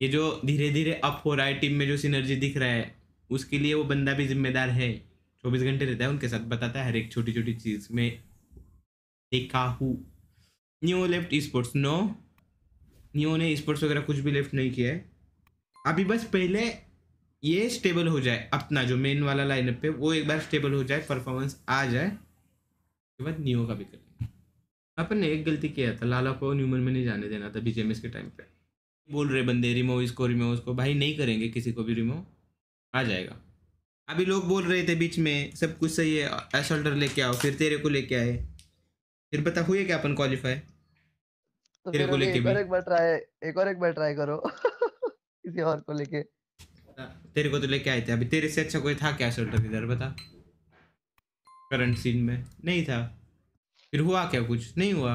ये जो धीरे धीरे अप हो रहा है टीम में जो सिनर्जी दिख रहा है, उसके लिए वो बंदा भी जिम्मेदार है। चौबीस घंटे रहता है, उनके साथ बताता है हर एक छोटी छोटी चीज़ में। देखा हूँ। New left sports no new ने स्पोर्ट्स वगैरह कुछ भी लेफ़्ट नहीं किया है। अभी बस पहले ये स्टेबल हो जाए, अपना जो मेन वाला लाइनअप पे, वो एक बार स्टेबल हो जाए परफॉर्मेंस आ जाए। उसके बाद नियो का भी करेंगे अपन ने एक गलती किया था लाला को न्यूमन में नहीं जाने देना था बीजेएमएस के टाइम पे। बोल रहे बंदे रिमो इसको रिमो उसको भाई नहीं करेंगे किसी को भी रिमो आ जाएगा। अभी लोग बोल रहे थे बीच में सब कुछ सही है एसल्टर लेके आओ फिर तेरे को लेके आए। फिर पता हुए क्या अपन क्वालिफाई तो तेरे को लेके एक और एक बार ट्राई एक और एक बार ट्राई करो। किसी और को लेके। तेरे को तो लेके आए थे अभी तेरे से अच्छा कोई था क्या एसल्टर इधर बता? करंट सीन में नहीं था। फिर हुआ क्या कुछ? नहीं हुआ।